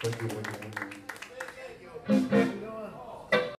我去我去